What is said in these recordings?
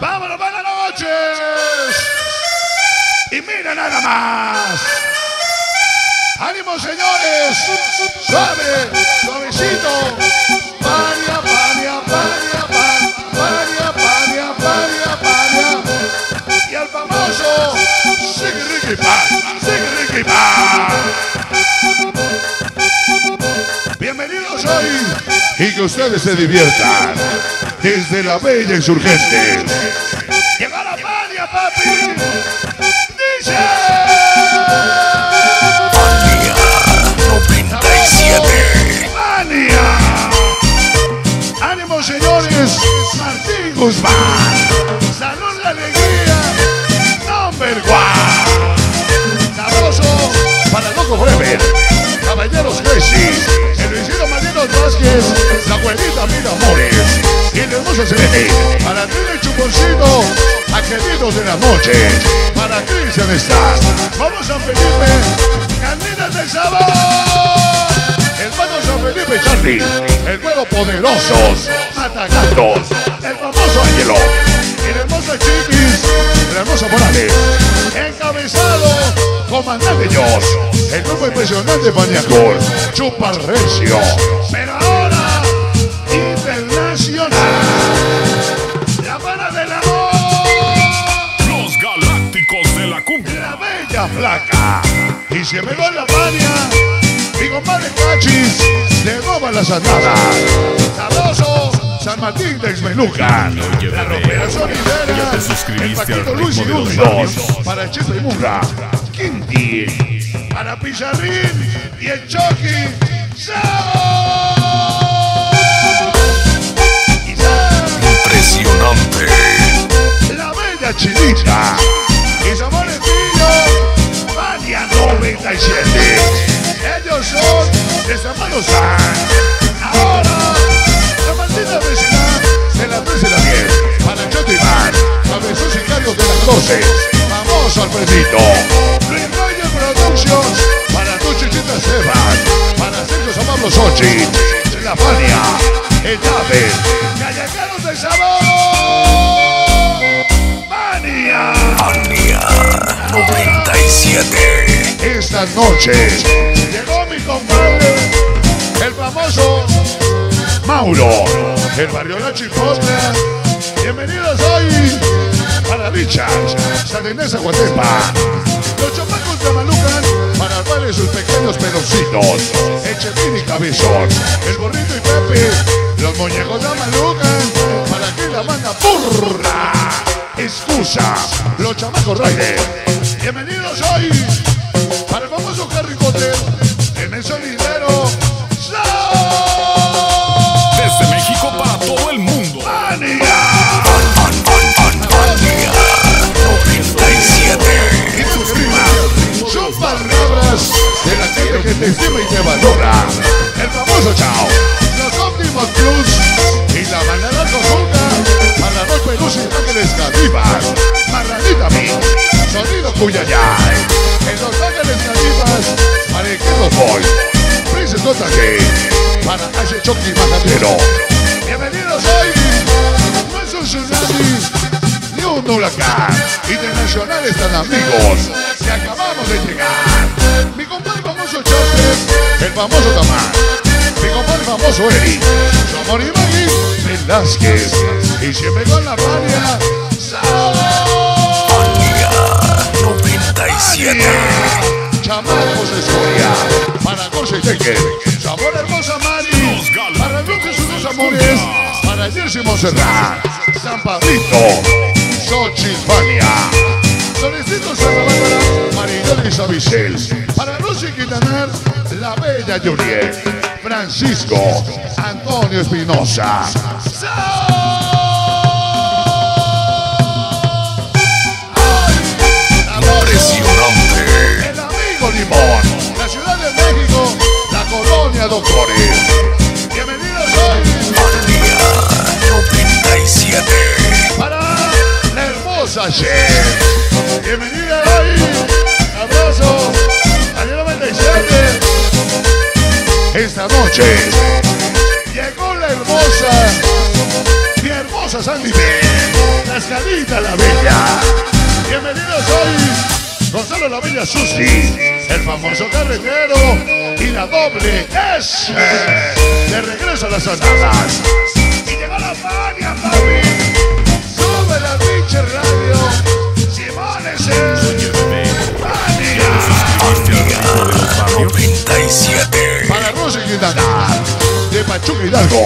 Vámonos, buenas noches. Y mira nada más. ¡Ánimo, señores! ¡Suave! ¡Suavecito! Que ustedes se diviertan desde la bella insurgente. Llega la paria, papi. Dice. Mania 97. ¡Mania! ¡Ánimo, señores! Martín Guzmán. ¡Salud y alegría! ¡Number one! Sabroso para el Loco. Caballeros Crazy. El Luisito Marinos Vázquez. Abuelita Mira Amores. Y el hermoso Celeste. Para ti el chuponcito. Aquelitos de la noche. Para Cristian Star. Vamos a pedirme. Caninas del sabor. El mano San Felipe Charlie, el nuevo poderosos, Matacantos, el famoso Ángelo, el hermoso Chiquis, el hermoso Morales, encabezado, comandante Dios, el grupo impresionante Paniacol, Chupa la flaca. Y se me va la paria, mi compadre Cachis, de nuevo las andadas. Sabroso, San Martín de Exmeluca. Oye, La bebé, ropera sonidera. ya te suscribiste el al Luis de los labios. Para Chepe y Murra. Quinti. Para Pizarrín y el. Y ¡Sao! Impresionante. La bella chinita y Mania 97. Ellos son de San Pablo San. Ahora, la maldita vecindad de la 3 y la 10. Para Choto Iván, Cabezón Sicario de las 12. Famoso Alfredito. Luis Roger Productions, para tu chichita Seban. Para Sergio San Pablo Sochi. La Fania, el Chávez, Callacaros del Sabor. Esta noche llegó mi compadre, el famoso Mauro, el barrio La Chipotla. Bienvenidos hoy para Richard, San Inés Aguatepa. Los chamacos de Malucan para armarle sus pequeños pedoncitos. Echepín y Cabezón, el borrito y Pepe. Los muñecos de Malucan para que la banda burra. Excusa, los chamacos Rider. Que te estima y te valora. El famoso Chao, los Optimus Plus y la manera conjunta para dos pelus y ángeles cativas. Marranita Mix, sonido Cuyayay. En los ángeles cativas, para el Kilo Boy. Princess Nota Gay, para H. Chucky. Bienvenidos hoy, no es un tsunami ni un huracán. Internacionales tan amigos, que acabamos de llegar. Famoso Tamar. Mi compadre famoso Eric, su amor y Maggie Velázquez. Y siempre con la ¡Sao! Mania 97. Chamacos de Soria, para José Teque, su amor hermosa Mari, para Luke sus amores, para Jersey Monserrat, San Pablito, Xochitl Solicito Santa Bárbara, Marinel y Sabicel, para Rosy Quintanar, la bella Juliet, Francisco, Antonio Espinosa. Impresionante. El amigo Limón, la Ciudad de México, la colonia Doctores. Bienvenidos hoy Mania 97. para la hermosa Cher. Llegó la hermosa, mi hermosa Sandy B. Las Margarita la Bella. Bienvenidos hoy, Gonzalo la Bella Susi, el famoso carretero y la doble S. De regreso a las sonadas. Y llegó la Fania, papi. Sube la pinche radio. Simones Fania 97. De Pachuca Hidalgo.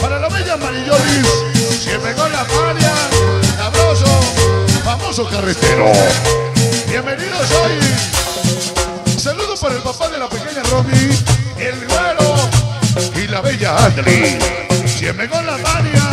Para la bella Marilolis, siempre con la Fania. Sabroso, famoso carretero. Bienvenidos hoy. Saludo para el papá de la pequeña Romy, el güero y la bella Adri. Siempre con la Fania.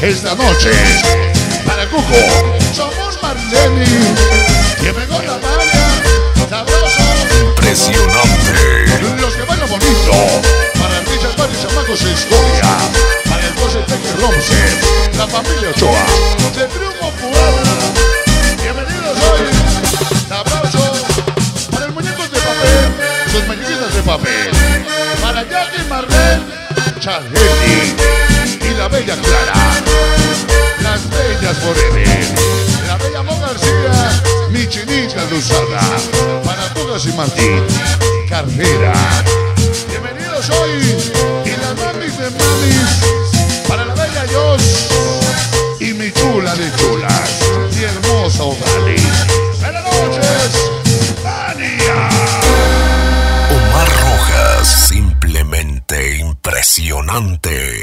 Esta noche para Cuco somos Marleni. Que me la Fania. Sabroso. Impresionante. Los que bailan bonito. Para Richard Barrio Chamacos Historia. Para el 12 Peque Romse. La familia Ochoa. De Triunfo Puebla. Bienvenidos hoy. Abrazo. Para el muñecos de papel. Sus muñequitas de papel. Para Jackie Marlene. Charlene. Y la bella Clara. Las bellas Forever. La bella Mo García. Mi chinita Luzada. Para Pugas y Martín. Carrera. Bienvenidos hoy. Y las mamis de mamis. Para la bella Jos. Y mi chula de chulas. Mi hermosa Odali. Buenas noches. Fania. Omar Rojas. Simplemente impresionante.